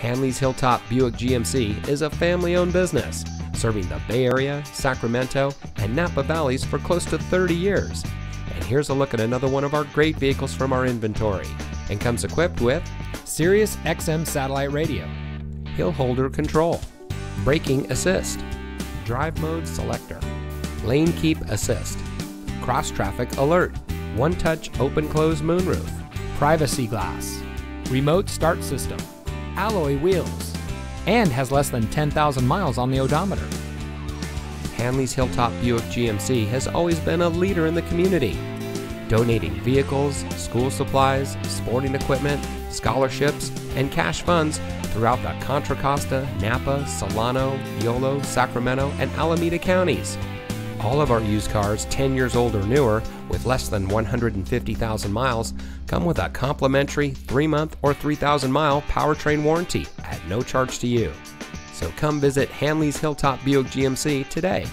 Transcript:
Hanlees Hilltop Buick GMC is a family owned business serving the Bay Area, Sacramento, and Napa Valleys for close to 30 years. And here's a look at another one of our great vehicles from our inventory and comes equipped with Sirius XM satellite radio, hill holder control, braking assist, drive mode selector, lane keep assist, cross traffic alert, one touch open close moonroof, privacy glass, remote start system, alloy wheels, and has less than 10,000 miles on the odometer. Hanlees Hilltop Buick GMC has always been a leader in the community, donating vehicles, school supplies, sporting equipment, scholarships, and cash funds throughout the Contra Costa, Napa, Solano, Yolo, Sacramento, and Alameda counties. All of our used cars 10 years old or newer with less than 150,000 miles come with a complimentary 3 month or 3,000 mile powertrain warranty at no charge to you. So come visit Hanlees Hilltop Buick GMC today.